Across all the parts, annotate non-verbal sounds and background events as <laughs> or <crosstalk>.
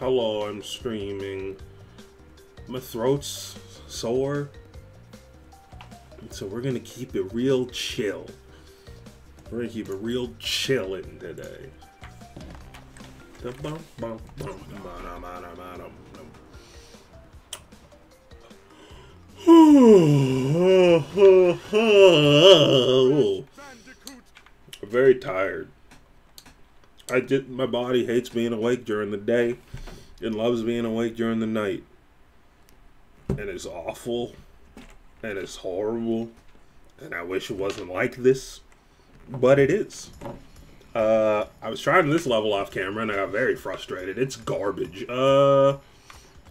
hello, I'm streaming. My throat's sore. So we're gonna keep it real chill. We're gonna keep it real chillin' today. <sighs> Very tired. I did. My body hates being awake during the day, and loves being awake during the night. And it's awful, and it's horrible, and I wish it wasn't like this, but it is. Uh, I was trying this level off camera, and I got very frustrated. It's garbage. Uh,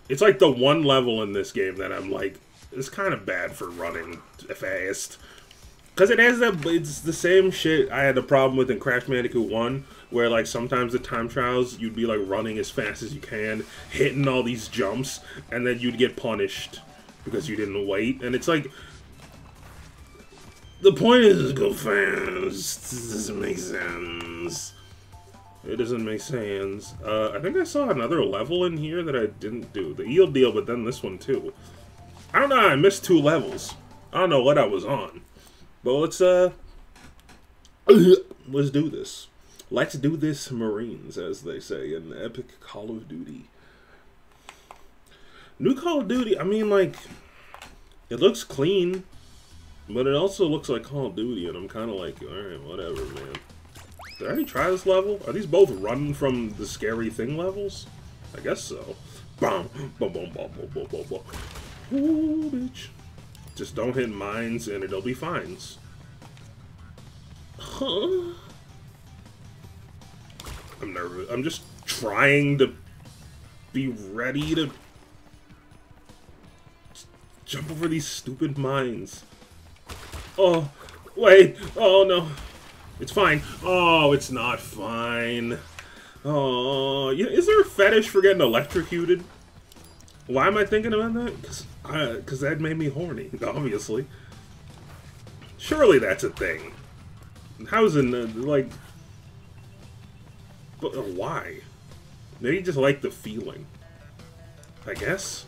it's like the one level in this game that I'm like, it's kind of bad for running fast. Because it has that, it's the same shit I had a problem with in Crash Bandicoot 1, where like sometimes the time trials, you'd be like running as fast as you can, hitting all these jumps, and then you'd get punished because you didn't wait. And it's like, the point is go fast. This doesn't make sense. It doesn't make sense. Uh, I think I saw another level in here that I didn't do. The eel deal, but then this one too. I don't know. I missed two levels. I don't know what I was on. But let's uh, let's do this. Let's do this, Marines, as they say in Epic Call of Duty. New Call of Duty. I mean, like, it looks clean, but it also looks like Call of Duty, and I'm kind of like, all right, whatever, man. Did I already try this level? Are these both run from the scary thing levels? I guess so. Boom, boom, boom, boom, boom, boom, boom. Ooh, bitch. Just don't hit mines and it'll be fines. Huh? I'm nervous. I'm just trying to be ready to jump over these stupid mines. Oh, wait. Oh, no. It's fine. Oh, it's not fine. Oh, yeah. Is there a fetish for getting electrocuted? Why am I thinking about that? Because because that made me horny, <laughs> obviously. Surely that's a thing. How's in, uh, like... But uh, why? Maybe you just like the feeling. I guess?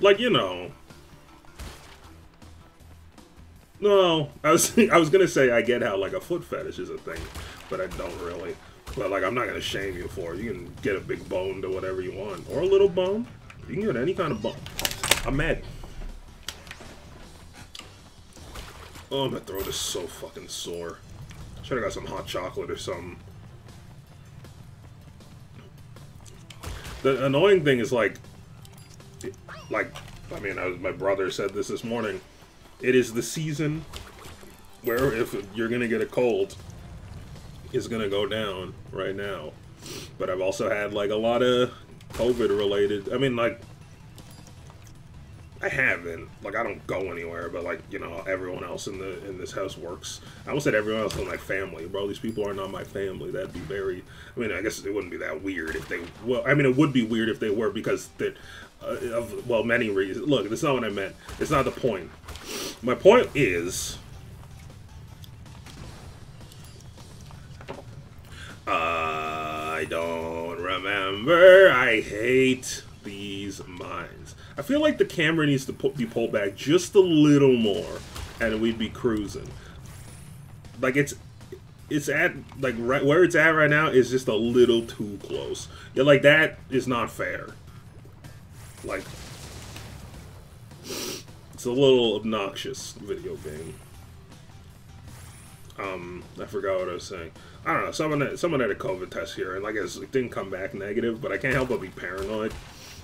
Like, you know... No, I was <laughs> I was gonna say I get how like a foot fetish is a thing, but I don't really. But like I'm not gonna shame you for it. You can get a big bone to whatever you want, or a little bone. You can get any kind of bone. I'm mad. Oh, my throat is so fucking sore. Should have got some hot chocolate or something. The annoying thing is like, like, I mean, I was, my brother said this this morning. It is the season where if you're gonna get a cold, it's gonna go down right now. But I've also had like a lot of COVID related. I mean, like, I haven't. Like, I don't go anywhere, but like, you know, everyone else in the in this house works. I almost said everyone else in my family, bro. These people are not my family. That'd be very. I mean, I guess it wouldn't be that weird if they. Well, I mean, it would be weird if they were because that. Uh, of well, many reasons. Look, that's not what I meant. It's not the point. My point is. Uh, I don't remember. I hate these mines. I feel like the camera needs to be pulled back just a little more, and we'd be cruising. Like it's, it's at like right where it's at right now is just a little too close. Yeah, like that is not fair. Like, it's a little obnoxious video game. Um, I forgot what I was saying. I don't know. Someone someone had a COVID test here, and like it didn't come back negative, but I can't help but be paranoid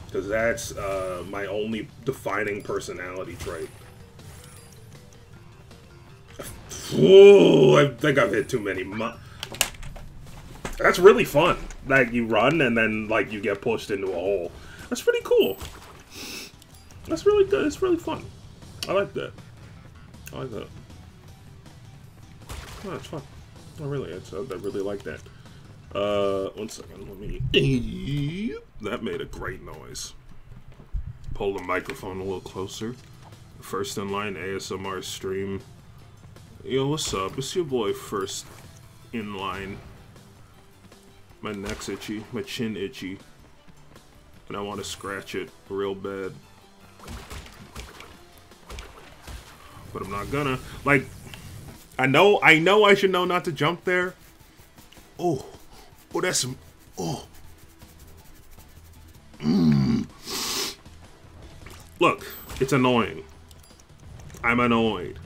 because that's uh, my only defining personality trait. Ooh, I think I've hit too many. that's really fun. Like you run and then like you get pushed into a hole. That's pretty cool. That's really good. It's really fun. I like that. I like that. Oh, fun. Oh, really? It's, I really like that. Uh, one second. Let me. That made a great noise. Pull the microphone a little closer. First in line ASMR stream. Yo, what's up? It's your boy First in line. my neck's itchy, my chin itchy, and I want to scratch it real bad. But I'm not gonna. Like, I know, I know I should know not to jump there. Oh, oh, that's some, oh. Mm. Look, it's annoying. I'm annoyed.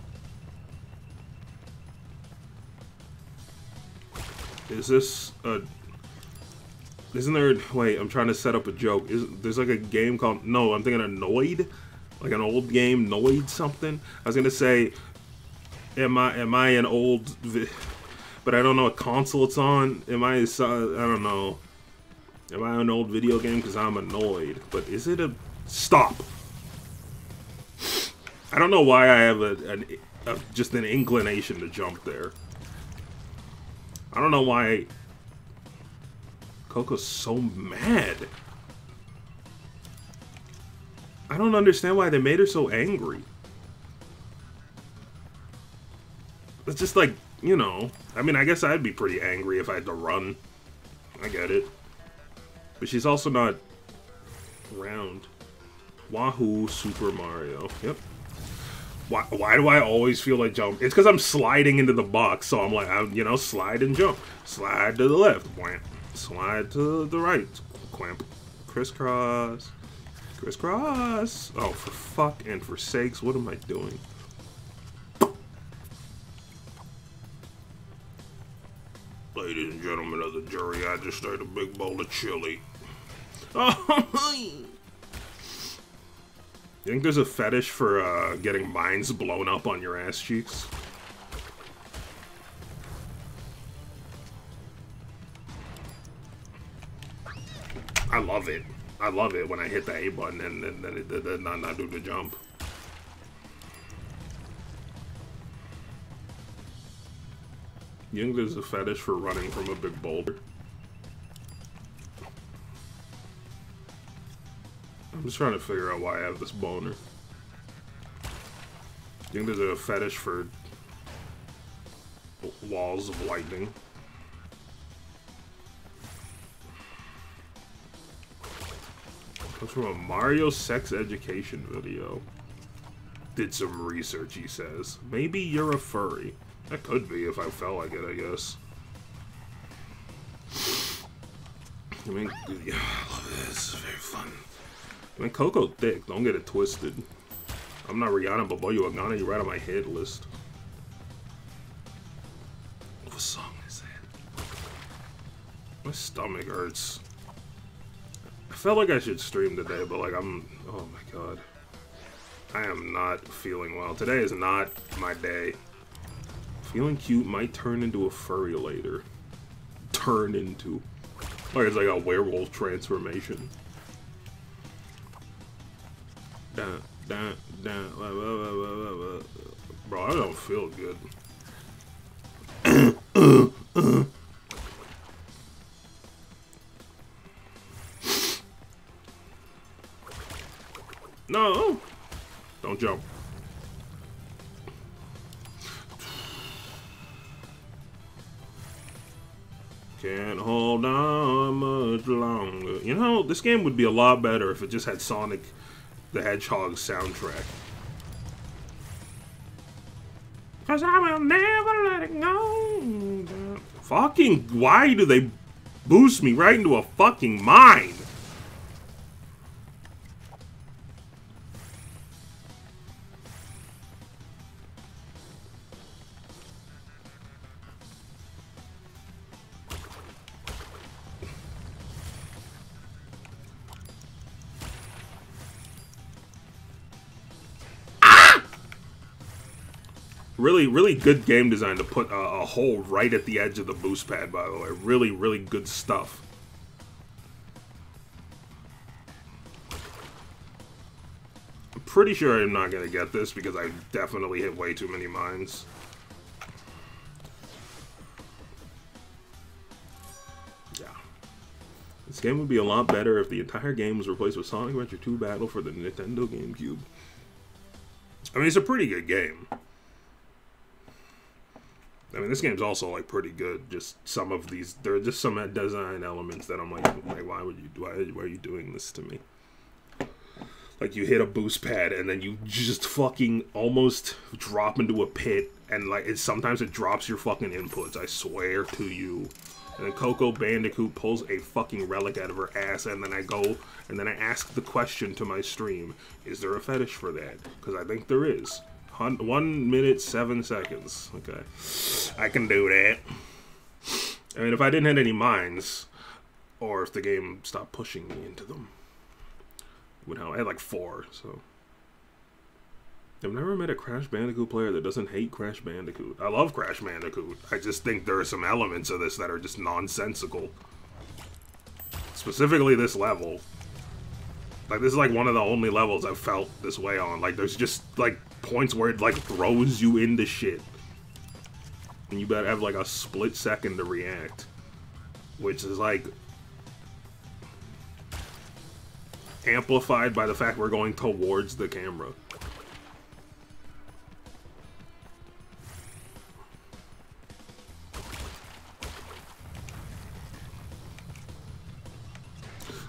Is this a... Isn't there... Wait, I'm trying to set up a joke. Is There's like a game called... No, I'm thinking Noid? Like an old game, Noid something? I was gonna say... Am I am I an old... But I don't know what console it's on. Am I... I don't know. Am I an old video game? Because I'm annoyed. But is it a... Stop! I don't know why I have a, an, a just an inclination to jump there. I don't know why Coco's so mad. I don't understand why they made her so angry. It's just like, you know, I mean, I guess I'd be pretty angry if I had to run. I get it. But she's also not round. Wahoo Super Mario. Yep. Why, why do I always feel like jump? It's because I'm sliding into the box, so I'm like, I'm, you know, slide and jump. Slide to the left, wham. Slide to the right, clamp. Crisscross. Crisscross. Oh, for fuck and for sakes, what am I doing? Ladies and gentlemen of the jury, I just ate a big bowl of chili. <laughs> You think there's a fetish for uh, getting mines blown up on your ass cheeks? I love it. I love it when I hit the A button and then, then not, not do the jump. You think there's a fetish for running from a big boulder? I'm just trying to figure out why I have this boner. Think there's a fetish for walls of lightning. Comes from a Mario sex education video. Did some research, he says. Maybe you're a furry. That could be if I felt like it, I guess. I mean, yeah, I love this. It's very fun. I mean, Coco thick. Don't get it twisted. I'm not Rihanna, but boy, you Agana, you're right on my hit list. What song is that? My stomach hurts. I felt like I should stream today, but like I'm... Oh my god. I am not feeling well. Today is not my day. Feeling cute might turn into a furry later. Turn into. Like it's like a werewolf transformation. Dun, dun, dun, blah, blah, blah, Bro, I don't feel good. <coughs> no! Don't jump. Can't hold on much longer. You know, this game would be a lot better if it just had Sonic the Hedgehog soundtrack. Cause I will never let it go. Fucking, why do they boost me right into a fucking mine? Really, really good game design to put a, a hole right at the edge of the boost pad, by the way. Really, really good stuff. I'm pretty sure I'm not going to get this because I definitely hit way too many mines. Yeah. This game would be a lot better if the entire game was replaced with Sonic Adventure 2 Battle for the Nintendo GameCube. I mean, it's a pretty good game. I mean, this game's also like pretty good. Just some of these, there are just some design elements that I'm like, like, why would you, why, why are you doing this to me? Like you hit a boost pad and then you just fucking almost drop into a pit, and like it sometimes it drops your fucking inputs. I swear to you. And then Coco Bandicoot pulls a fucking relic out of her ass, and then I go and then I ask the question to my stream: Is there a fetish for that? Because I think there is. One minute, seven seconds. Okay. I can do that. I mean, if I didn't hit any mines, or if the game stopped pushing me into them, would help. I had like four, so. I've never met a Crash Bandicoot player that doesn't hate Crash Bandicoot. I love Crash Bandicoot. I just think there are some elements of this that are just nonsensical. Specifically this level. Like, this is like one of the only levels I've felt this way on. Like, there's just, like, points where it, like, throws you into shit. And you better have, like, a split second to react. Which is, like, amplified by the fact we're going towards the camera.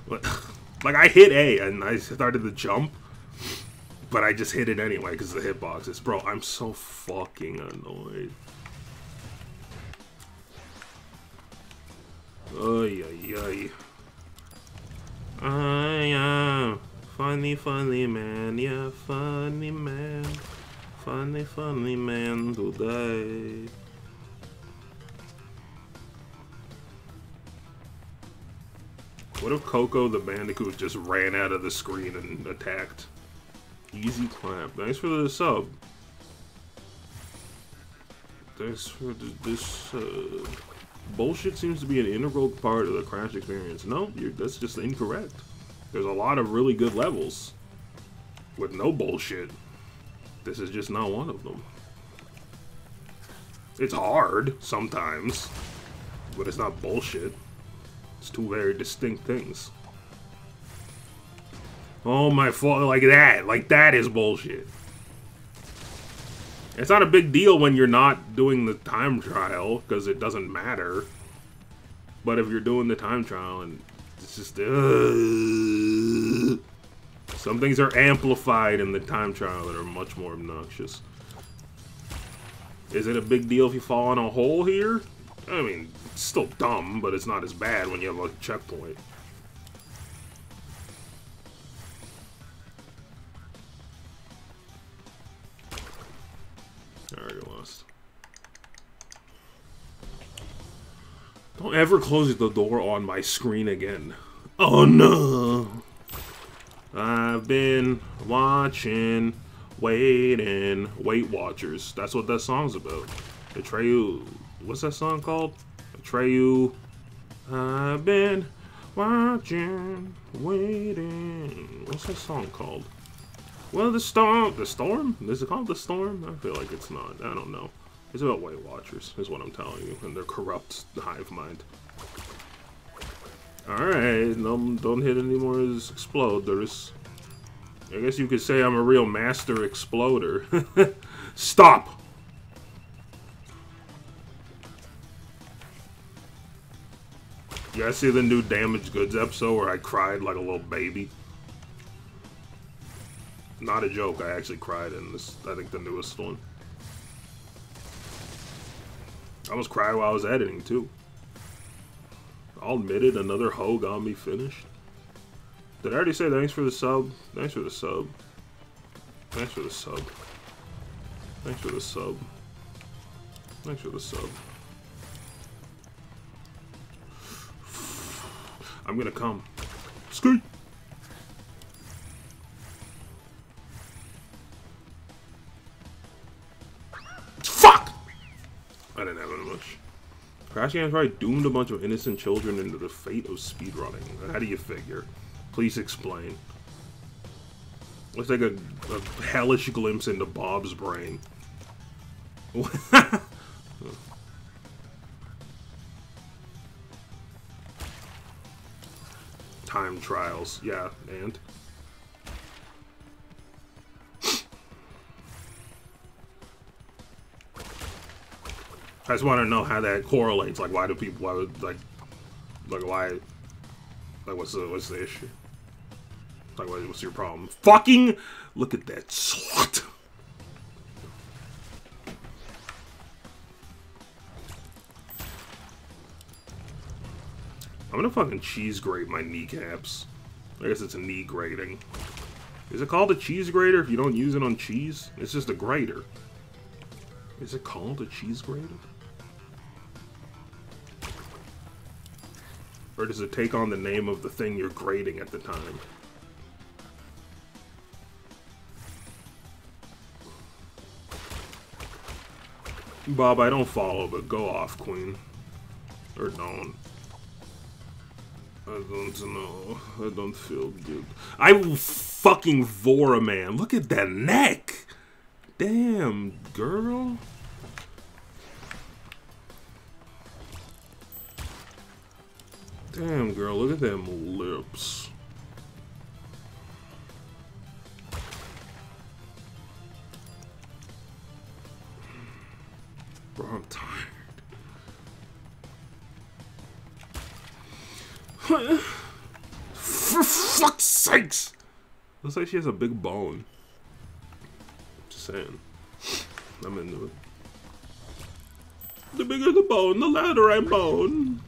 Like, <laughs> I hit A and I started to jump, but I just hit it anyway because the hitboxes. Bro, I'm so fucking annoyed. Ay, ay, ay. I am funny, funny man, yeah, funny man. Funny, funny man today. What if Coco the Bandicoot just ran out of the screen and attacked? Easy Clamp. Thanks for the sub. Thanks for this. Uh, bullshit seems to be an integral part of the Crash experience. No, that's just incorrect. There's a lot of really good levels with no bullshit. This is just not one of them. It's hard sometimes, but it's not bullshit. It's two very distinct things. Oh my fault, like that. Like that is bullshit. It's not a big deal when you're not doing the time trial, because it doesn't matter. But if you're doing the time trial and it's just... Uh, some things are amplified in the time trial that are much more obnoxious. Is it a big deal if you fall in a hole here? I mean, it's still dumb, but it's not as bad when you have a checkpoint. Alright, lost. Don't ever close the door on my screen again. Oh no! I've been watching, waiting, Weight Watchers. That's what that song's about. Atreyu what's that song called? Atreyu. I've been watching, waiting. What's that song called? Well, the storm. The storm? Is it called the storm? I feel like it's not. I don't know. It's about White Watchers, is what I'm telling you, and their corrupt hive mind. Alright, don't, don't hit any more exploders. I guess you could say I'm a real master exploder. <laughs> Stop! You guys see the new Damaged Goods episode where I cried like a little baby? Not a joke, I actually cried in this, I think the newest one. I almost cried while I was editing too. I'll admit it, another hoe got me finished. Did I already say thanks for the sub? Thanks for the sub. Thanks for the sub. Thanks for the sub. Thanks for the sub. <sighs> I'm gonna come. Scoot! Crash Games probably doomed a bunch of innocent children into the fate of speedrunning. How do you figure? Please explain. Let's take a, a hellish glimpse into Bob's brain. <laughs> time trials. Yeah, and? I just want to know how that correlates. Like, why do people? Why would like, like why? Like, what's the what's the issue? Like, what's your problem? Fucking look at that slut. I'm gonna fucking cheese grate my kneecaps. I guess it's a knee grating. Is it called a cheese grater if you don't use it on cheese? It's just a grater. Is it called a cheese grater? Or does it take on the name of the thing you're grading at the time? Bob, I don't follow, but go off, Queen. Or don't. I don't know. I don't feel good. I will fucking Vora man. Look at that neck. Damn, girl. Damn, girl, look at them lips. Bro, I'm tired. For fuck's sakes! Looks like she has a big bone. Just saying. I'm into it. The bigger the bone, the louder I moan.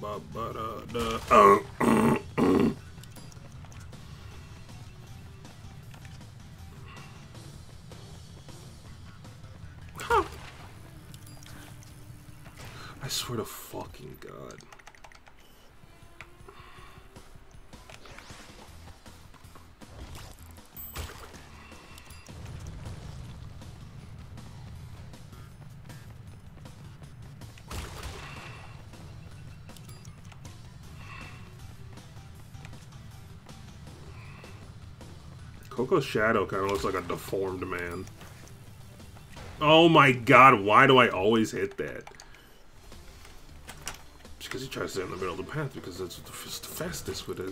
Ba, ba, da, da. Uh, <clears throat> I swear to fucking God. Coco's shadow kind of looks like a deformed man. Oh my god, why do I always hit that? Because he tries to stay in the middle of the path, because that's the, the fastest with it.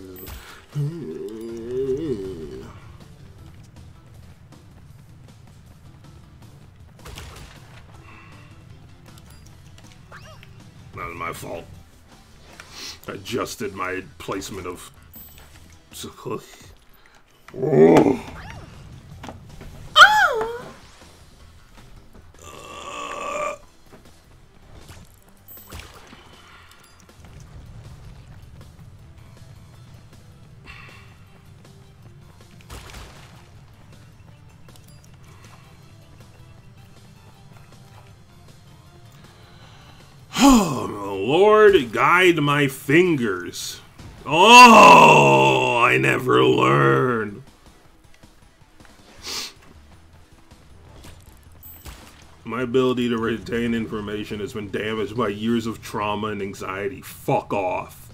Not my fault. I adjusted my placement of... <laughs> Oh. Lord, guide my fingers. Oh, I never learn. Ability to retain information has been damaged by years of trauma and anxiety. Fuck off.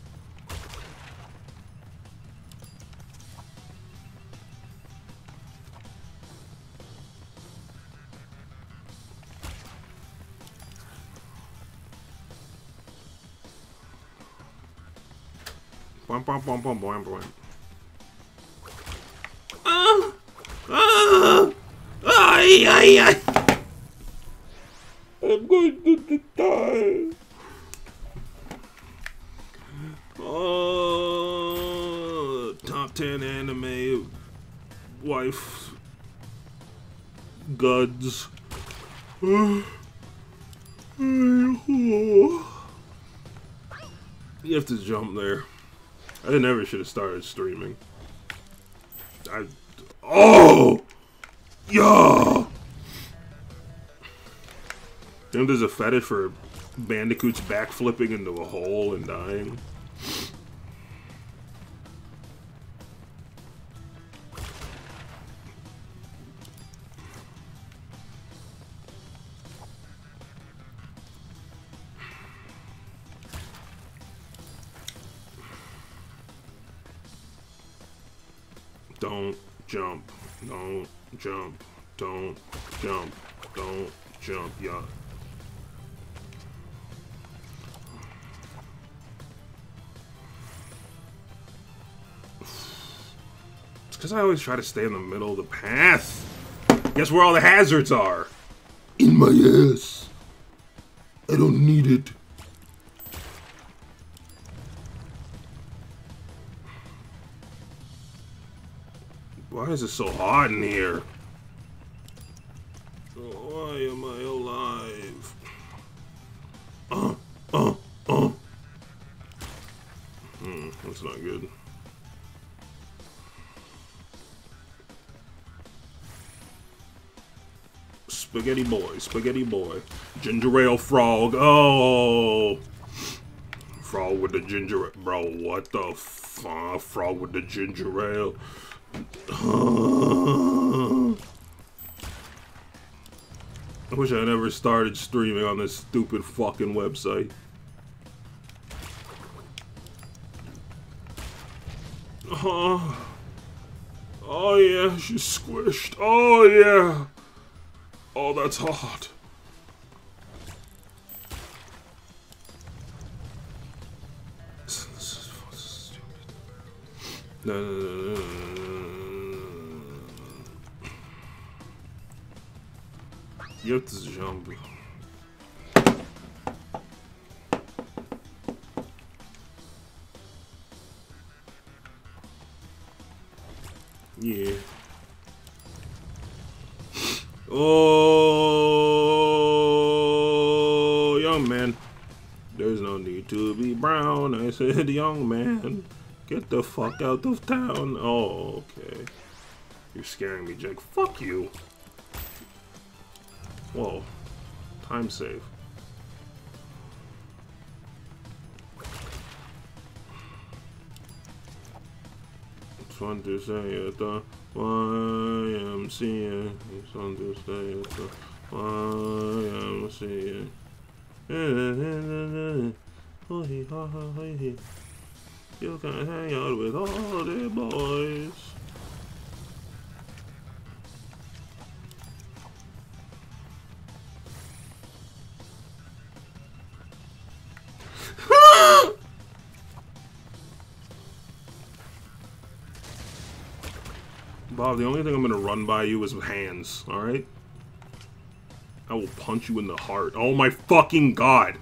Bum, bum, bum, bum, bum, bum. Ah! Ah! Ay, ay, ay! Jump there. I never should have started streaming. I. Oh! Yo! Think there's a fetish for bandicoots backflipping into a hole and dying? Jump. Don't jump. Yeah. It's because I always try to stay in the middle of the path. Guess where all the hazards are? In my ass. I don't need it. Why is it so hot in here? Why am I alive? Uh, uh, uh. Hmm, that's not good. Spaghetti boy, spaghetti boy. Ginger ale frog. Oh! Frog with the ginger Bro, what the? Frog with the ginger ale. I wish I never started streaming on this stupid fucking website. Oh, oh yeah, she's squished. Oh yeah. Oh, that's hot. This is stupid. No, no, no, no, Yep, this is. Yeah. Oh, young man. There's no need to be brown. I said, young man. Get the fuck out of town. Oh, okay. You're scaring me, Jake. Fuck you. Time save. It's fun to say at the YMCA. It's fun to say at the YMCA. You can hang out with all the boys. The only thing I'm gonna run by you is with hands, alright? I will punch you in the heart. Oh my fucking god!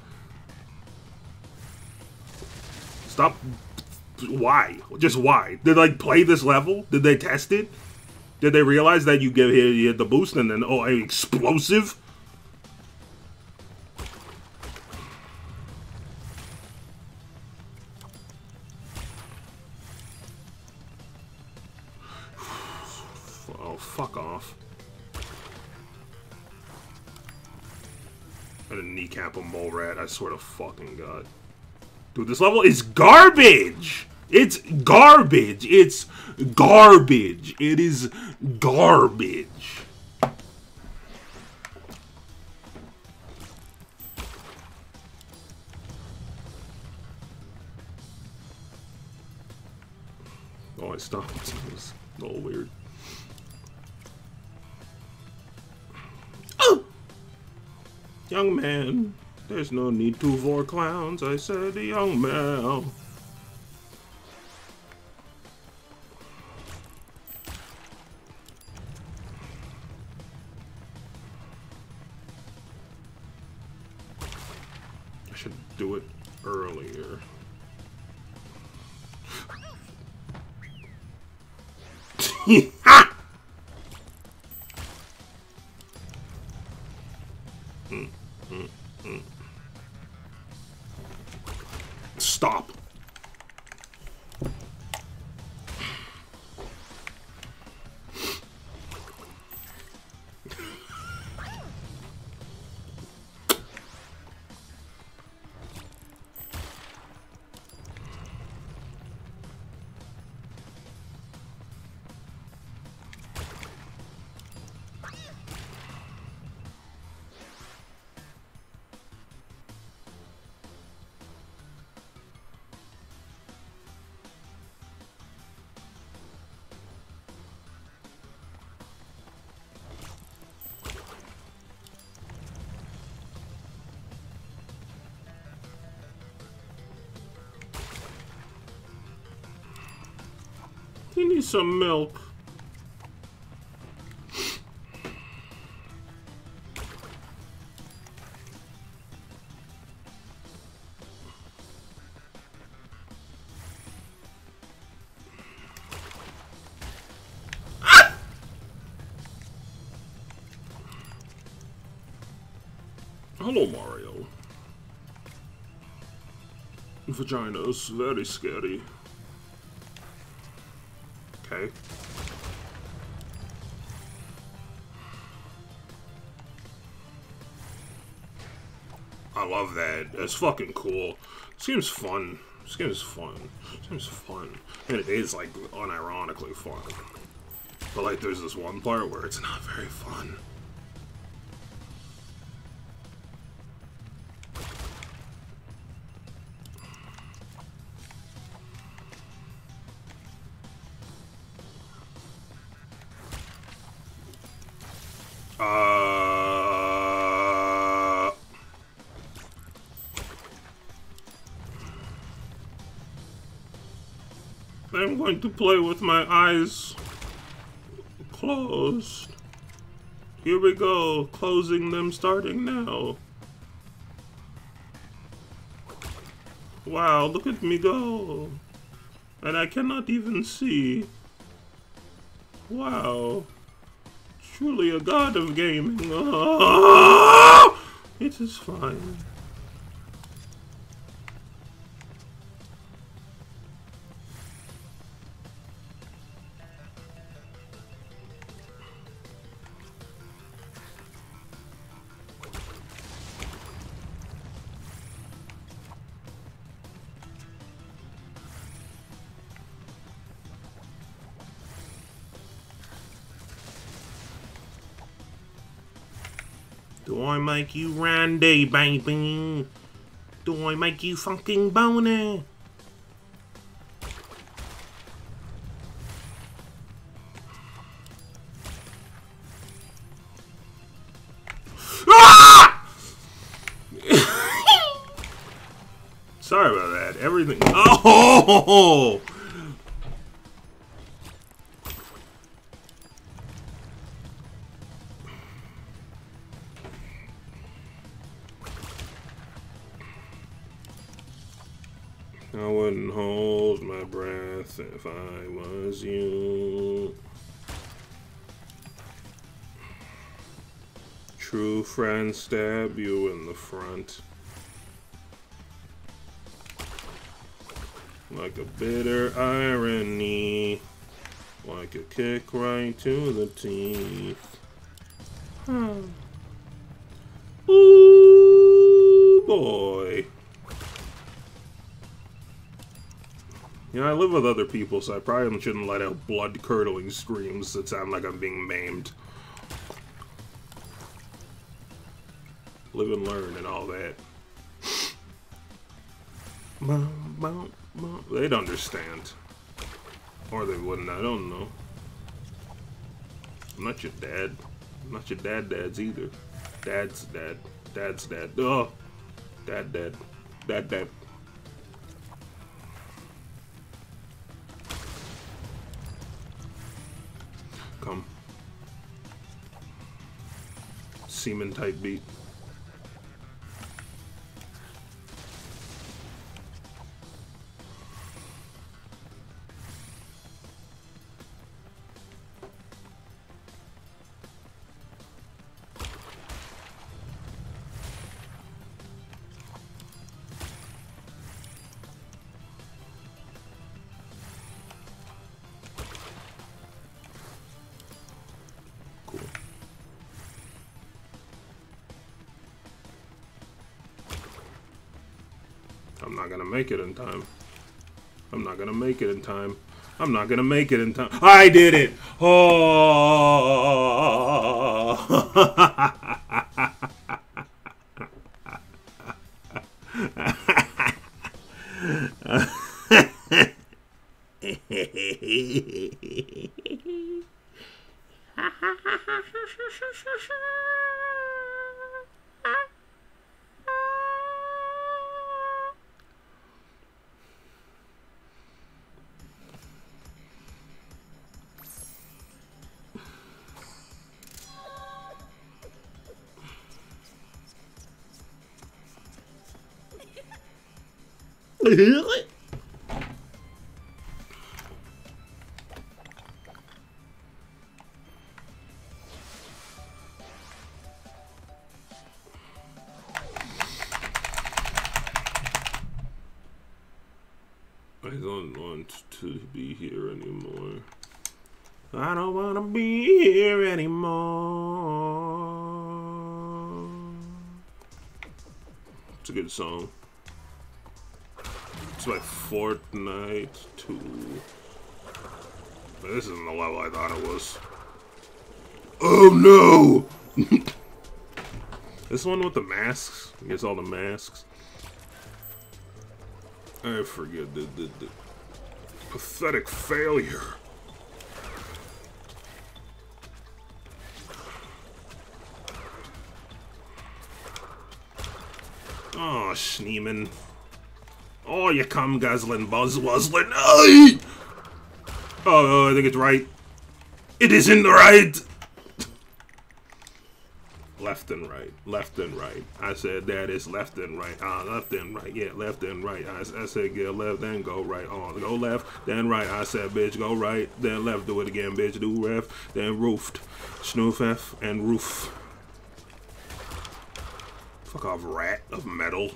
Stop. Why? Just why? Did like play this level? Did they test it? Did they realize that you give you hit the boost and then oh explosive? Oh, fuck off. I didn't kneecap a mole rat, I swear to fucking god. Dude, this level is garbage! It's garbage! It's garbage! It is garbage! Man, there's no need to for clowns, I said, young man. He needs some milk. Hello, Mario. Vagina's very scary. I love that. That's fucking cool. This game's fun. This game is fun. This game's fun. And it is, like, unironically fun. But, like, there's this one part where it's not very fun. Going to play with my eyes closed. Here we go, closing them starting now. Wow, look at me go. And I cannot even see. Wow. Truly a god of gaming. Oh, <laughs> it is fine. Do I make you Randy, baby? Do I make you fucking boner? Ah! <laughs> Sorry about that. Everything. Oh! <laughs> if I was you. True friends stab you in the front. Like a bitter irony. Like a kick right to the teeth. Hmm. Ooh, boy. I live with other people, so I probably shouldn't let out blood-curdling screams that sound like I'm being maimed. Live and learn and all that. They'd understand. Or they wouldn't, I don't know. I'm not your dad. I'm not your dad dad's either. Dad's dad. Dad's dad. Oh! Dad dad. Dad dad. Semen type beat. Make it in time. I'm not gonna make it in time. I'm not gonna make it in time. I did it! Oh! <laughs> I don't want to be here anymore. I don't want to be here anymore. It's a good song. It's like Fortnite 2. But this isn't the level I thought it was. Oh no! <laughs> this one with the masks. I guess all the masks. I forget the, the, the pathetic failure. Oh, Schneeman. Oh, you come guzzling, buzz wuzzling. Oh, oh, I think it's right. It isn't the right. left and right, left and right. I said that is left and right. Ah, left and right. Yeah, left and right. I, I said get left, then go right. On, oh, go left, then right. I said bitch, go right, then left. Do it again, bitch. Do ref, then roofed. Snoof F and roof. Fuck off, rat of metal.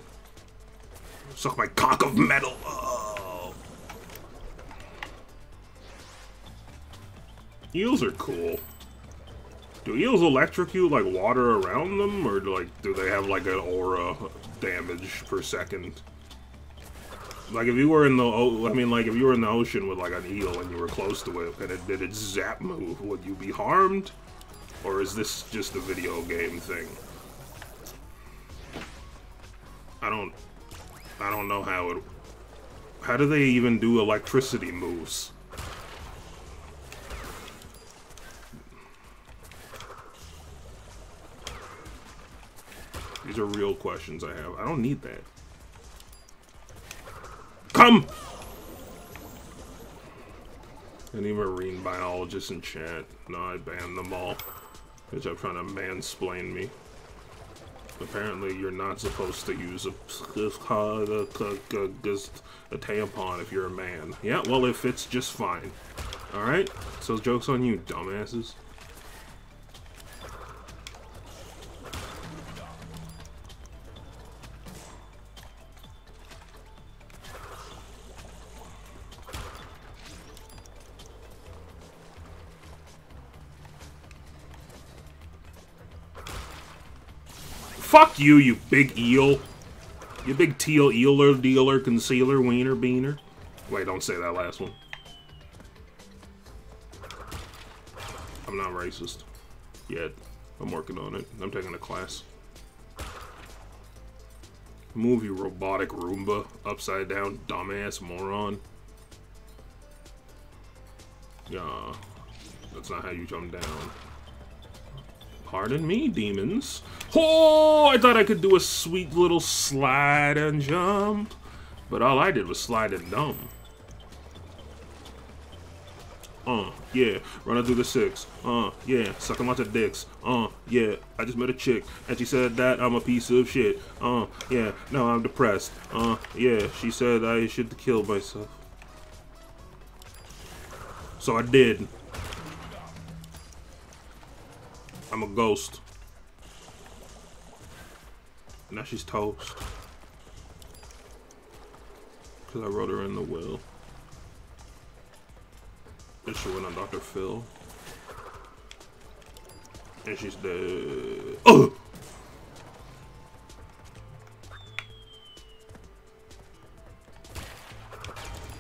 Suck my cock of metal. Oh. Eels are cool. Do eels electrocute like water around them, or like do they have like an aura damage per second? Like if you were in the, I mean, like if you were in the ocean with like an eel and you were close to it and it did its zap move, would you be harmed, or is this just a video game thing? I don't, I don't know how it, how do they even do electricity moves? These are real questions I have. I don't need that. Come! Any marine biologists in chat? No, I banned them all. Because they're trying to mansplain me. Apparently, you're not supposed to use a, a, tampon if you're a man. Yeah, well, it fits just fine. Alright? So, joke's on you, dumbasses. You, you big eel. You big teal eeler, dealer, concealer, wiener, beaner. Wait, don't say that last one. I'm not racist. Yet. I'm working on it. I'm taking a class. Move you robotic Roomba. Upside down, dumbass moron. Yeah. That's not how you jump down. Pardon me, demons. Oh, I thought I could do a sweet little slide and jump. But all I did was slide and dump. Uh, yeah, running through the six. Uh, yeah, sucking lots of dicks. Uh, yeah, I just met a chick, and she said that I'm a piece of shit. Uh, yeah, no, I'm depressed. Uh, yeah, she said I should kill myself. So I did. I'm a ghost. Now she's toast. Because I wrote her in the will. And she went on Dr. Phil. And she's dead. Oh!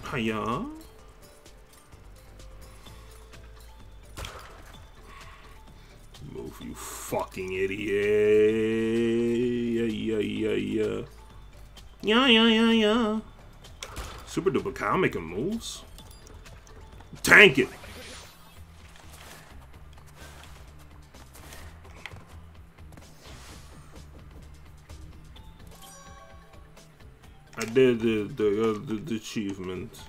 Hiya. Move, you fucking idiot. Yeah, yeah, yeah, yeah. Yeah, yeah, yeah, yeah. Super duper cow making moves. Tank it! I did the the, uh, the, the achievement.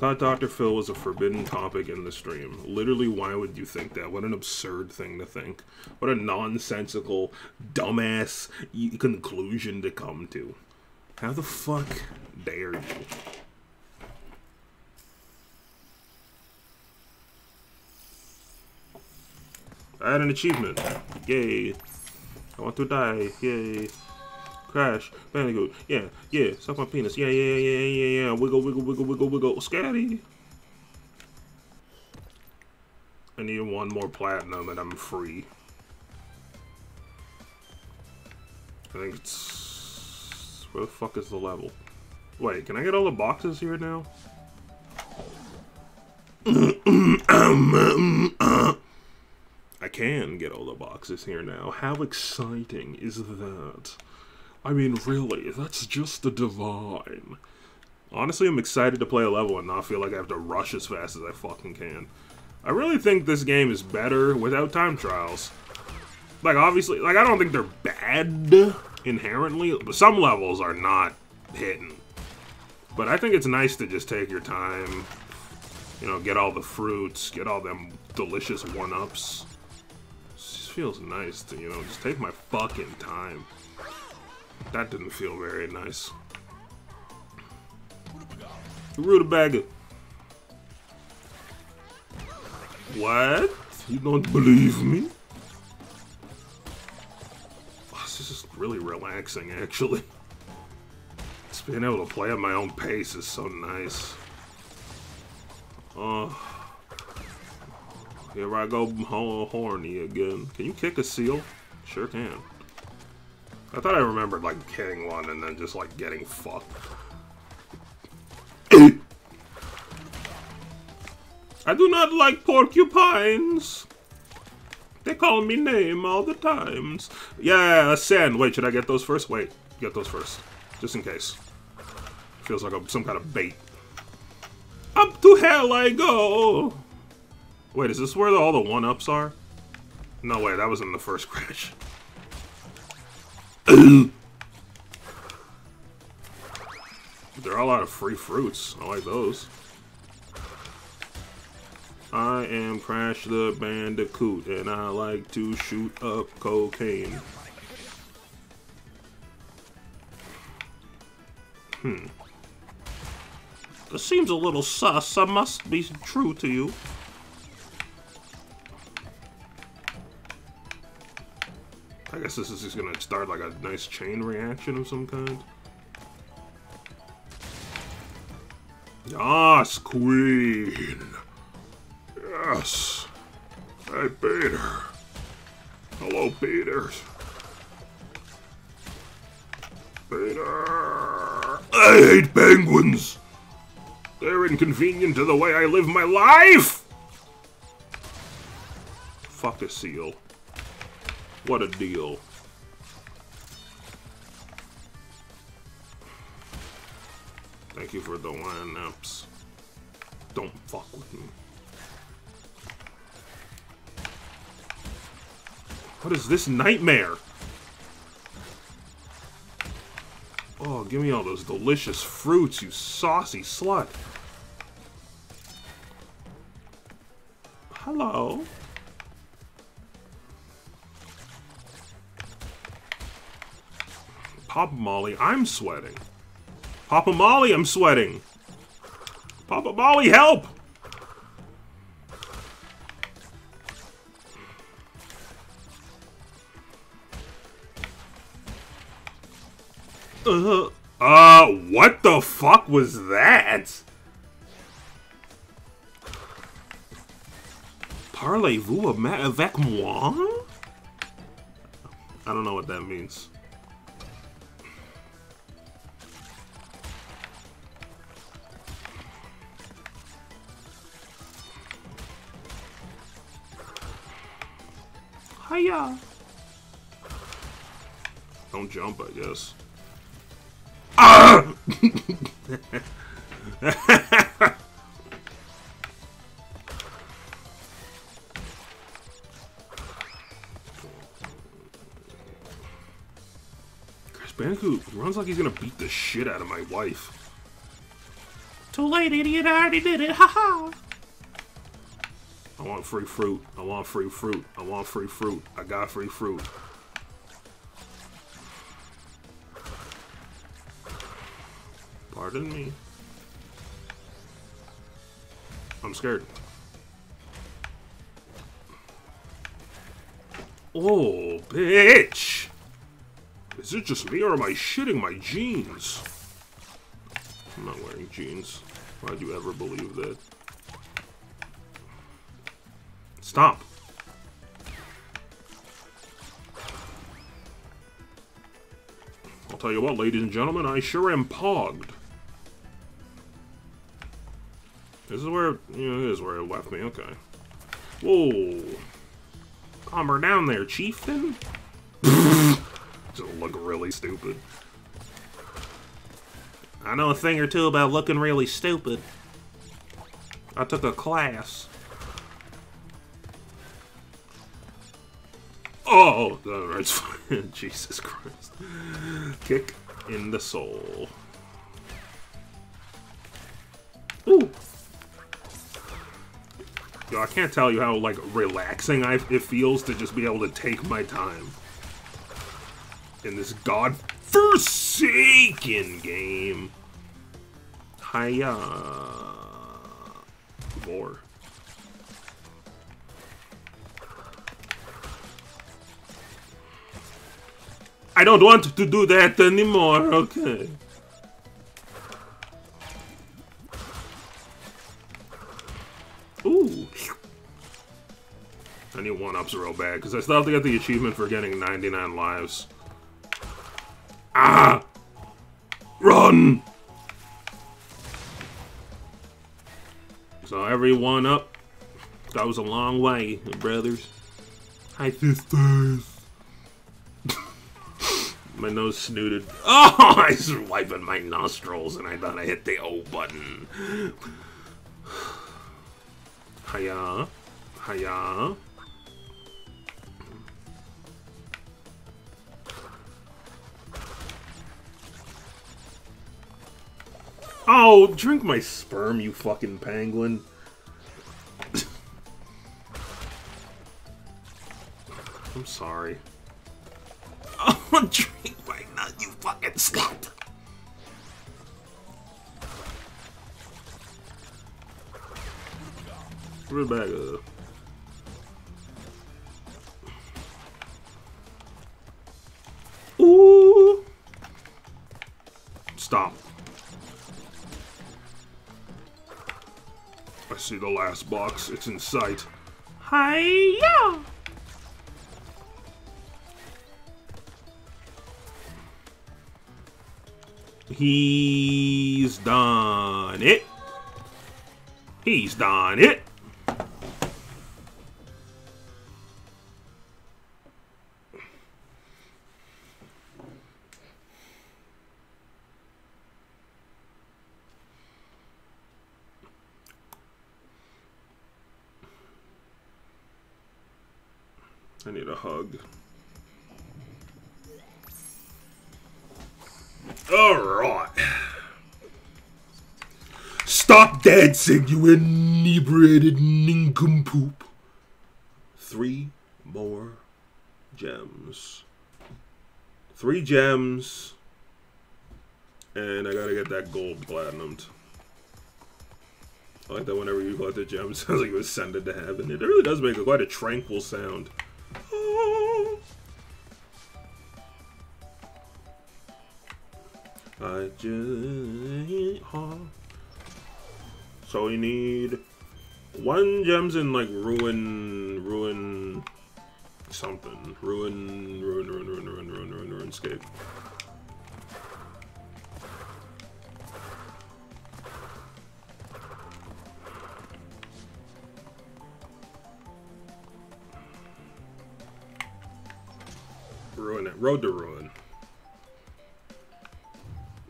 Thought Dr. Phil was a forbidden topic in the stream. Literally, why would you think that? What an absurd thing to think. What a nonsensical, dumbass conclusion to come to. How the fuck dare you? I had an achievement. Yay. I want to die. Yay. Crash. Bandicoot. Yeah, yeah. Suck my penis. Yeah, yeah, yeah, yeah, yeah, yeah. Wiggle, wiggle, wiggle, wiggle, wiggle. Scatty. I need one more platinum and I'm free. I think it's... Where the fuck is the level? Wait, can I get all the boxes here now? I can get all the boxes here now. How exciting is that? I mean, really, that's just the divine. Honestly, I'm excited to play a level and not feel like I have to rush as fast as I fucking can. I really think this game is better without time trials. Like, obviously, like, I don't think they're bad inherently, but some levels are not hitting. But I think it's nice to just take your time, you know, get all the fruits, get all them delicious one-ups. Just feels nice to, you know, just take my fucking time. That didn't feel very nice. Rutabaga. What? You don't believe me? Oh, this is really relaxing, actually. Just being able to play at my own pace is so nice. Oh. Here I go horny again. Can you kick a seal? Sure can. I thought I remembered, like, hitting one and then just, like, getting fucked. I do not like porcupines. They call me name all the times. Yeah, sand. Wait, should I get those first? Wait, get those first. Just in case. Feels like a, some kind of bait. Up to hell I go! Wait, is this where all the one-ups are? No, way, that was in the first <laughs> crash. There are a lot of free fruits. I like those. I am Crash the Bandicoot, and I like to shoot up cocaine. Hmm. This seems a little sus. I must be true to you. I guess this is just gonna start like a nice chain reaction of some kind. Yes, Queen! Yes! Hey, Peter! Hello, Peter! Peter! I hate penguins! They're inconvenient to the way I live my life! Fuck a seal. What a deal. Thank you for the lineups. Don't fuck with me. What is this nightmare? Oh, give me all those delicious fruits, you saucy slut. Papa Molly, I'm sweating. Papa Molly, I'm sweating. Papa Molly, help! Uh, uh, what the fuck was that? Parlez-vous avec moi? I don't know what that means. Don't jump, I guess. <laughs> Ah! Crash Bandicoot runs like he's gonna beat the shit out of my wife. Too late, idiot, I already did it, Ha I want free fruit. I want free fruit. I want free fruit. I got free fruit. Pardon me. I'm scared. Oh, bitch! Is it just me or am I shitting my jeans? I'm not wearing jeans. Why'd you ever believe that? Stop. I'll tell you what, ladies and gentlemen, I sure am pogged. This is where, you know, this is where it left me, okay. Whoa. Calm her down there, chieftain. <laughs> Just look really stupid. I know a thing or two about looking really stupid. I took a class. Oh, that's <laughs> fine. Jesus Christ. Kick in the soul. Ooh. Yo, I can't tell you how, like, relaxing I, it feels to just be able to take my time. In this god-forsaken game. Hiya. More. I don't want to do that anymore, okay. Ooh. I need one-ups real bad, because I still have to get the achievement for getting 99 lives. Ah! Run! So every one-up goes a long way, brothers. Hi, sisters. My nose snooted. <laughs> Oh, I was wiping my nostrils, and I thought I hit the O button. <sighs> Hiya. Hiya. Oh, drink my sperm, you fucking penguin. <laughs> I'm sorry. Oh, drink right now, you fucking slut. Rebecca. Ooh. Stop. I see the last box. It's in sight. Hiya! He's done it. He's done it. Dancing, you inebriated nincompoop. Three more gems. Three gems. And I gotta get that gold platinumed. I like that whenever you collect a gem, it sounds like it was ascended to heaven. It really does make a, quite a tranquil sound. <gasps> I just... So we need one gems in like ruin, ruin, something, ruin, ruin, ruin, ruin, ruin, ruin, ruin, ruin, escape. Ruin it. Road to ruin.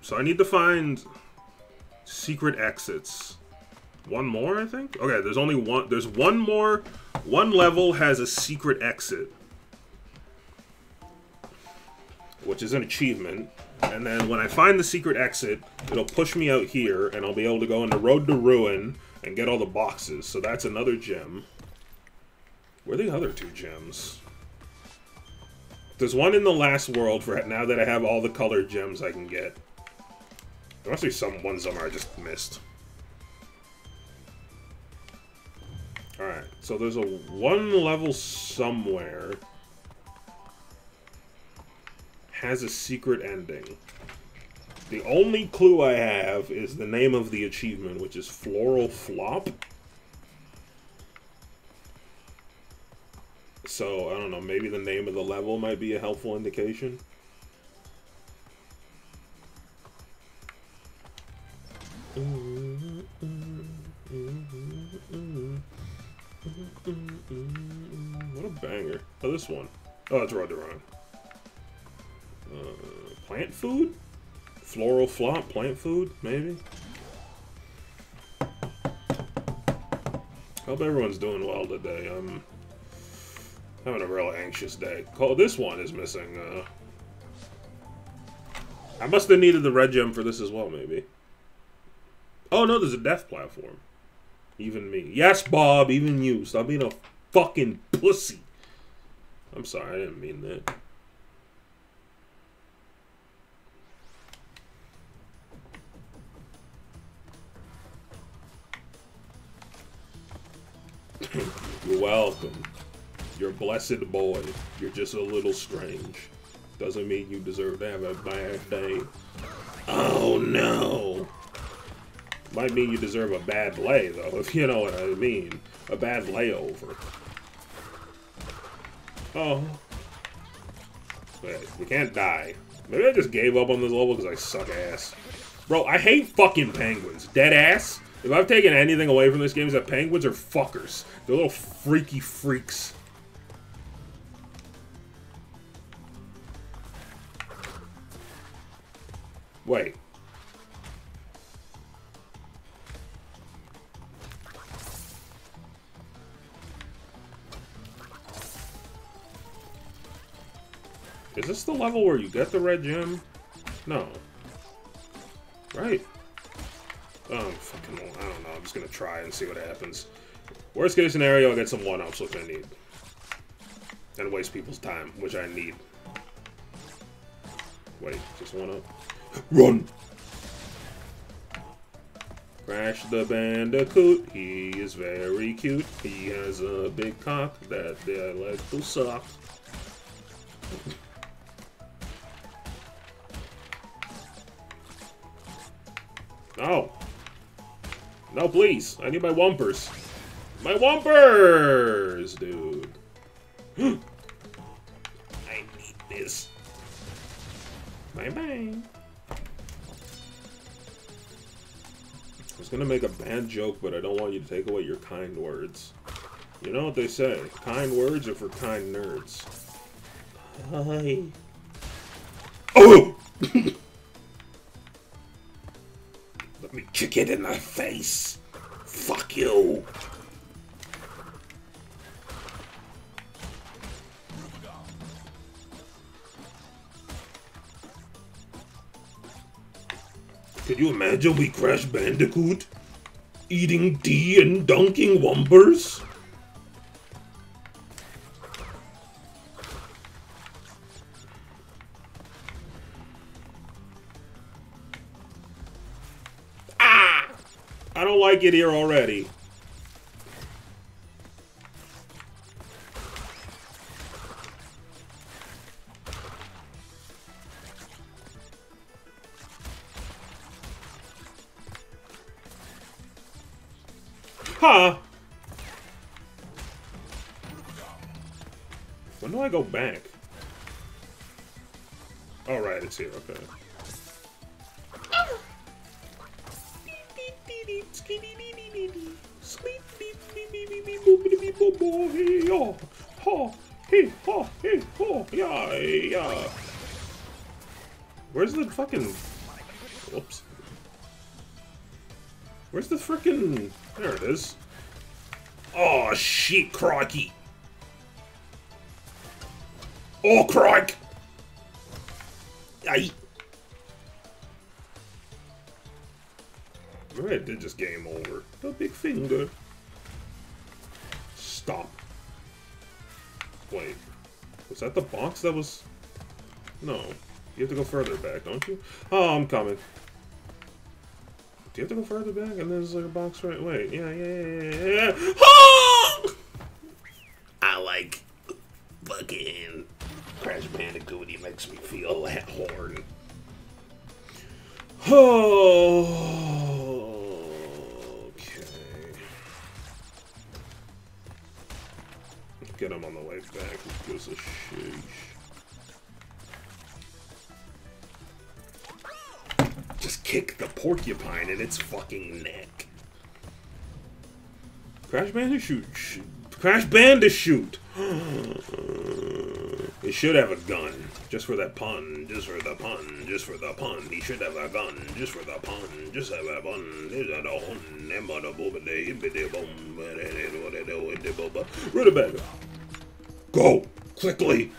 So I need to find secret exits. One more, I think? Okay, there's only one. There's one more. One level has a secret exit. Which is an achievement. And then when I find the secret exit, it'll push me out here, and I'll be able to go into Road to Ruin and get all the boxes. So that's another gem. Where are the other two gems? There's one in the last world for now that I have all the colored gems I can get. There must be some one somewhere I just missed. Alright, so there's a one level somewhere. has a secret ending. The only clue I have is the name of the achievement, which is Floral Flop. So, I don't know, maybe the name of the level might be a helpful indication. What a banger. Oh, this one. Oh, it's Road to Uh, plant food? Floral flop, plant food, maybe? Hope everyone's doing well today. I'm having a real anxious day. Oh, this one is missing. Uh, I must have needed the red gem for this as well, maybe. Oh, no, there's a death platform. Even me. Yes, Bob, even you. Stop being a fucking pussy. I'm sorry, I didn't mean that. <coughs> You're welcome. You're a blessed boy. You're just a little strange. Doesn't mean you deserve to have a bad day. Oh no! Might mean you deserve a bad lay, though, <laughs> if you know what I mean. A bad layover. Oh. Wait, you can't die. Maybe I just gave up on this level because I suck ass. Bro, I hate fucking penguins. Dead ass. If I've taken anything away from this game, is that penguins are fuckers. They're little freaky freaks. Wait. Is this the level where you get the red gem? No. Right? Oh, fucking, I don't know. I'm just gonna try and see what happens. Worst case scenario, I'll get some one-ups, which I need. And waste people's time, which I need. Wait, just one up. <laughs> Run! Crash the Bandicoot, he is very cute. He has a big cock that I like to suck. <laughs> No. No, please. I need my wumpers. My wumpers, dude. <gasps> I need this. Bye-bye. I was gonna make a bad joke, but I don't want you to take away your kind words. You know what they say, kind words are for kind nerds. Hi. Oh! <laughs> Let me kick it in the face. Fuck you. Can you imagine we Crash Bandicoot? Eating D and dunking Wumpers? Like it here already. Huh. When do I go back? Alright, it's here. Okay. Where's the fucking... Whoops. Where's the frickin'... There it is. Oh, shit, crikey. Oh, crike! Ay. I did just game over. The big finger. Stop. Wait. Was that the box that was... No. You have to go further back, don't you? Oh, I'm coming. Do you have to go further back? And there's like a box right... Wait, yeah, yeah, yeah, yeah, yeah. Oh! Its fucking neck. Crash Bandicoot. Crash Bandicoot. <gasps> he should have a gun. Just for that pun. Just for the pun. Just for the pun. He should have a gun. Just for the pun. Just have a pun. Rutabaga. Go. Quickly.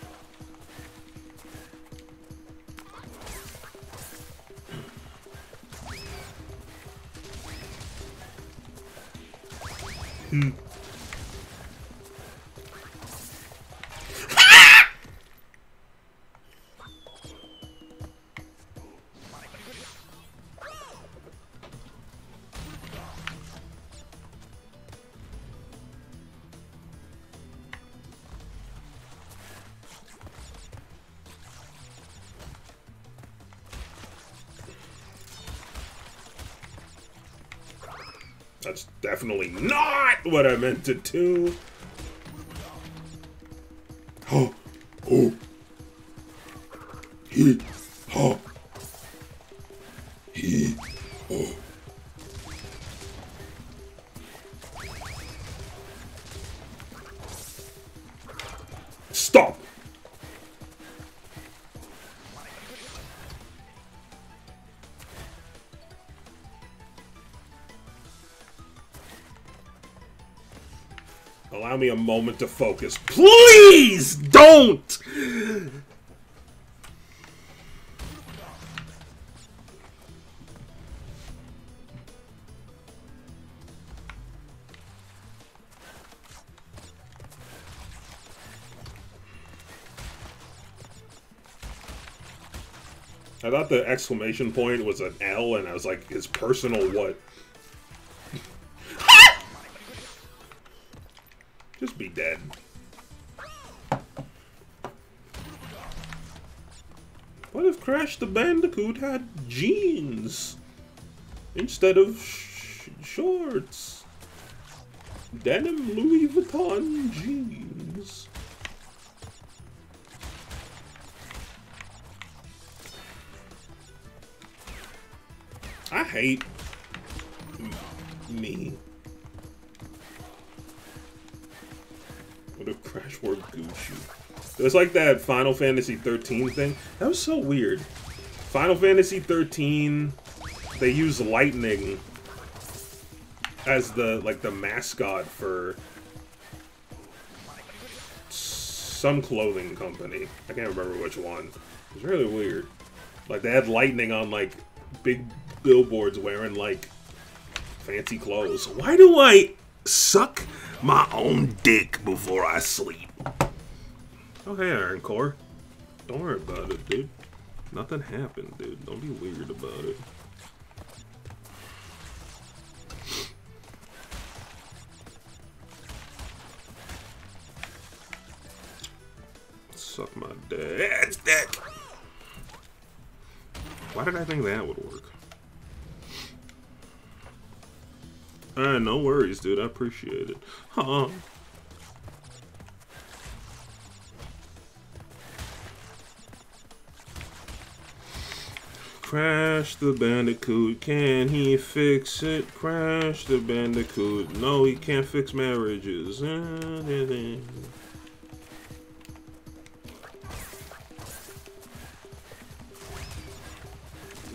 Definitely not what I meant to do. <gasps> Oh, oh, me a moment to focus. Please don't! I thought the exclamation point was an L, and I was like, his personal what? Dead. What if Crash the Bandicoot had jeans instead of sh shorts? Denim Louis Vuitton jeans. Gucci? It was like that Final Fantasy 13 thing. That was so weird. Final Fantasy 13, they use lightning as the like the mascot for some clothing company. I can't remember which one. It's really weird. Like they had lightning on like big billboards wearing like fancy clothes. Why do I suck my own dick before I sleep? Oh hey Iron Core. Don't worry about it, dude. Nothing happened, dude. Don't be weird about it. Suck my dad's dick. Why did I think that would work? Uh, no worries, dude. I appreciate it. Huh. Crash the Bandicoot, can he fix it? Crash the Bandicoot, no, he can't fix marriages.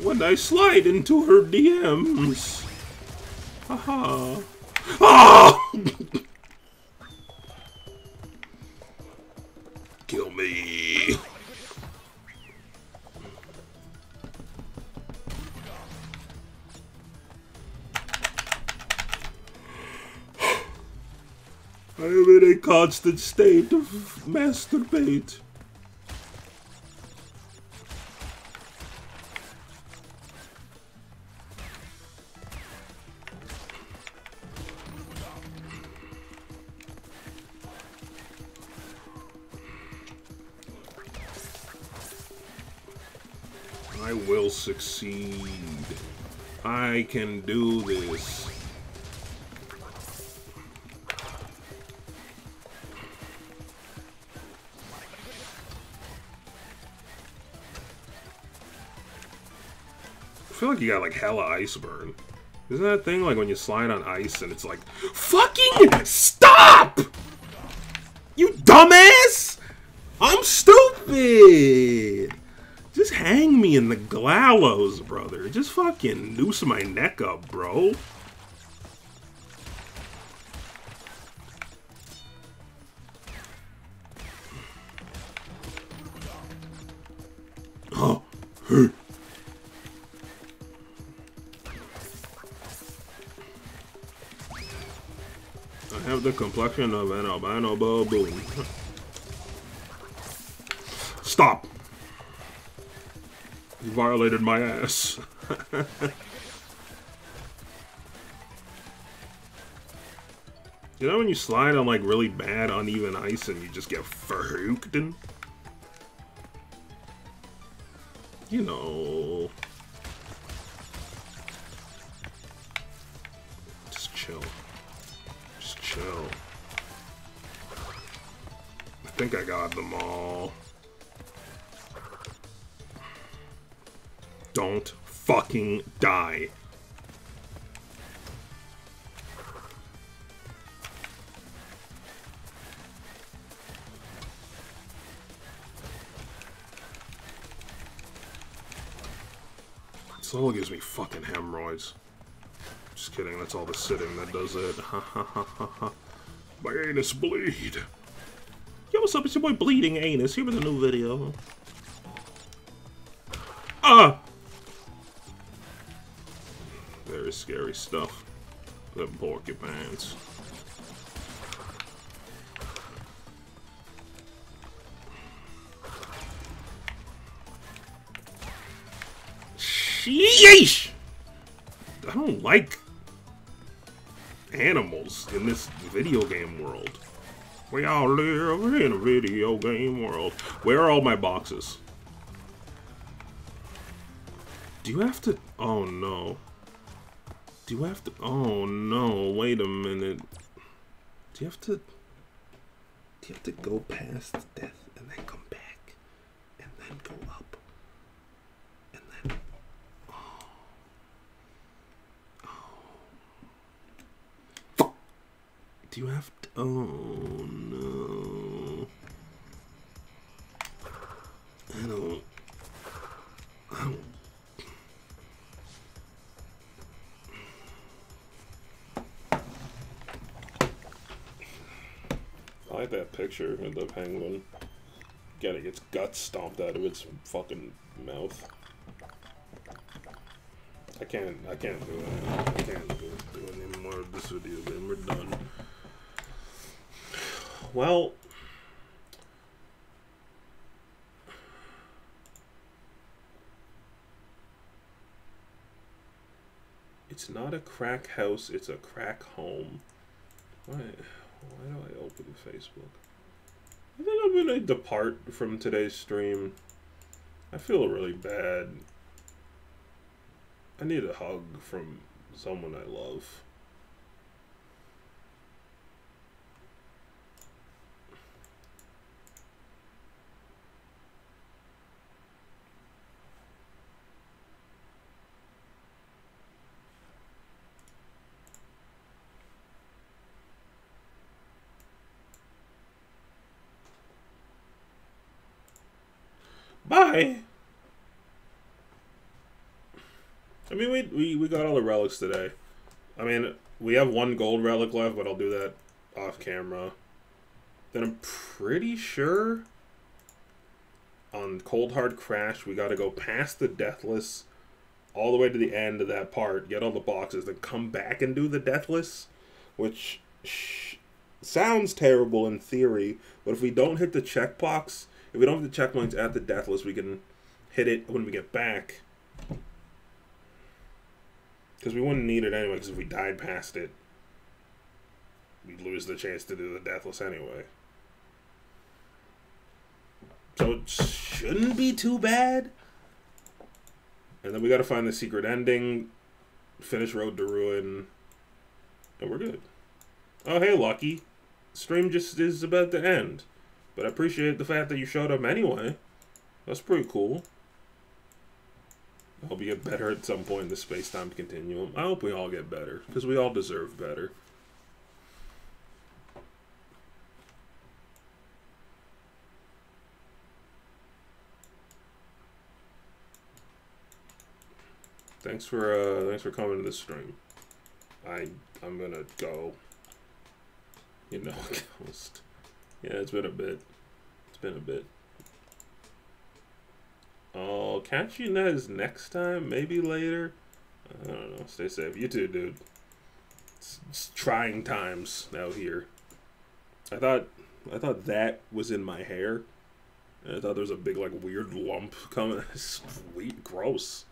When I slide into her DMs. Haha. Ah! <laughs> Kill me. I am in a constant state of masturbate. I will succeed. I can do this. Feel like you got like hella ice burn. Isn't that thing like when you slide on ice and it's like, fucking stop! You dumbass! I'm stupid! Just hang me in the gallows, brother. Just fucking noose my neck up, bro. <gasps> I the complexion of an albino baboon. Stop! You violated my ass. <laughs> you know when you slide on like really bad uneven ice and you just get in? You know. Think I got them all. Don't fucking die. Soul gives me fucking hemorrhoids. Just kidding, that's all the sitting that does it. <laughs> Ha ha ha ha ha. My anus bleed. Yo, what's up? It's your boy Bleeding Anus here with a new video. Ah! Very scary stuff. The porcupines. Sheesh! I don't like animals in this video game world. We all live in a video game world. Where are all my boxes? Do you have to... Oh, no. Do you have to... Oh, no. Wait a minute. Do you have to... Do you have to go past death and then come back? And then go up? And then... Oh. oh. Do you have to... Oh, I don't... I don't... I like that picture of the penguin getting its guts stomped out of its fucking mouth. I can't, I can't do it. I can't do, do any more of this video game. We're done. Well, it's not a crack house, it's a crack home. Why, why do I open Facebook? I think I'm gonna depart from today's stream. I feel really bad. I need a hug from someone I love. Bye. I mean, we, we we got all the relics today. I mean, we have one gold relic left, but I'll do that off camera. Then I'm pretty sure on Cold Hard Crash, we got to go past the Deathless all the way to the end of that part, get all the boxes, then come back and do the Deathless, which sounds terrible in theory, but if we don't hit the checkbox, if we don't have the checkpoints at the Deathless, we can hit it when we get back. Because we wouldn't need it anyway, because if we died past it, we'd lose the chance to do the Deathless anyway. So it shouldn't be too bad. And then we got to find the secret ending, finish Road to Ruin, and we're good. Oh, hey, Lucky. Stream just is about to end. But I appreciate the fact that you showed up anyway. That's pretty cool. I hope you get better at some point in the space-time continuum. I hope we all get better, because we all deserve better. Thanks for uh thanks for coming to the stream. I I'm gonna go. You know, <laughs> ghost. Yeah, it's been a bit. It's been a bit. Oh, I'll catch you guys next time, maybe later. I don't know. Stay safe. You too, dude. It's, it's trying times out here. I thought I thought that was in my hair. I thought there was a big like weird lump coming. <laughs> Sweet, gross.